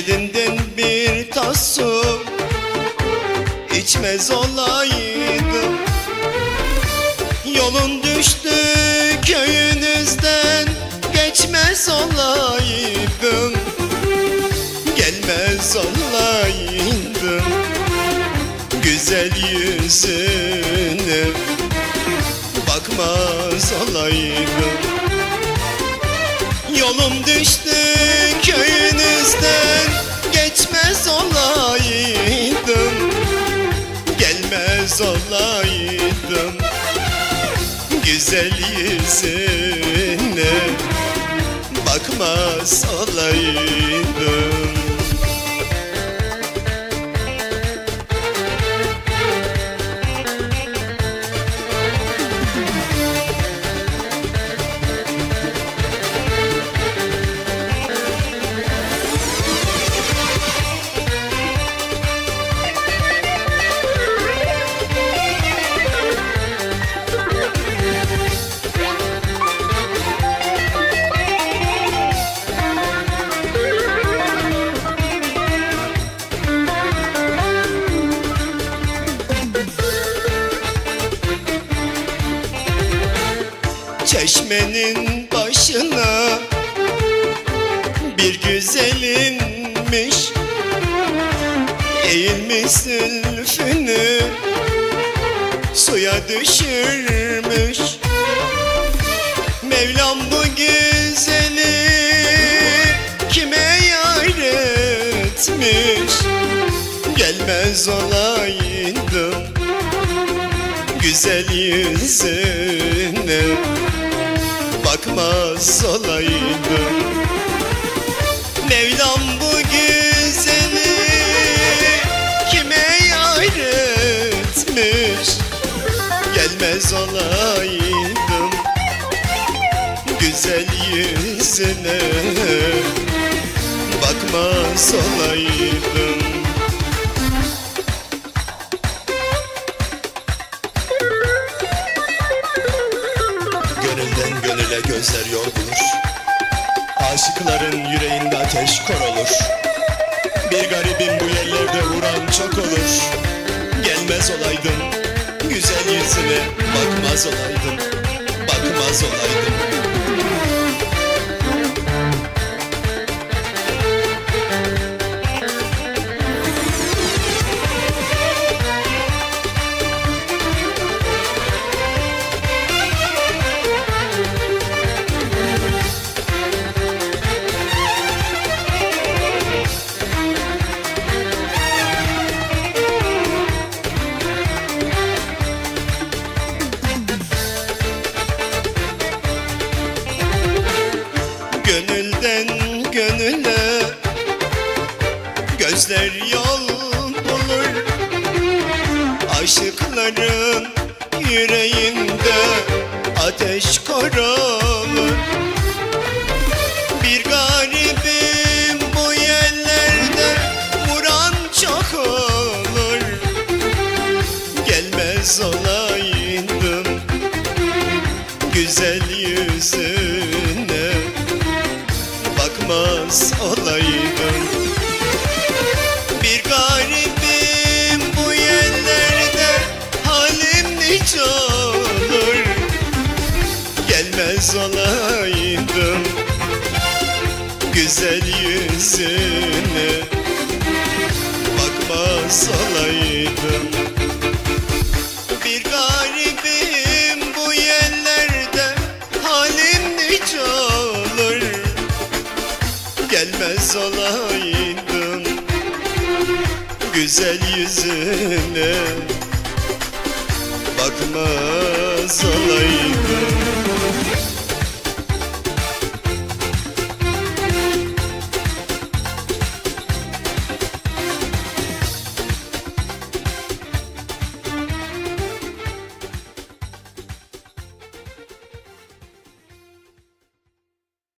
Elinden bir tas su içmez olaydım. Yolun düştü köyünüzden Geçmez olaydım. Gelmez olaydım Güzel yüzüne Bakmaz olaydım Yolum düştü köyünüzden. Geçmez olaydım Gelmez olaydım. Güzel yüzüne Bakmaz olaydım Çeşmenin başına bir güzelinmiş Eğilmiş zülfünü suya düşürmüş. Mevlam bu güzeli kime yar etmiş? Gelmez olaydım güzel yüzüne bakmaz olaydım Mevlam bu güzeli kime yar etmiş Gelmez olaydım güzel yüzüne. Bakmaz olaydım gönüle gözler yorgunur Aşıkların yüreğinde ateş kor olur Bir garibim bu yerlerde vuran çok olur. Gelmez olaydım güzel yüzüne Bakmaz olaydım, bakmaz olaydım Gözler yol bulur. Aşıkların yüreğinde Ateş kor olur Bir garibim bu yerlerde Vuran çok olur. Gelmez olaydım Güzel yüzüne. Bakmaz olaydım olaydım güzel yüzüne Bakmaz olaydım Bir garibim bu yerlerde halim nice olur. Gelmez olaydım güzel yüzüne. Bakmaz olaydım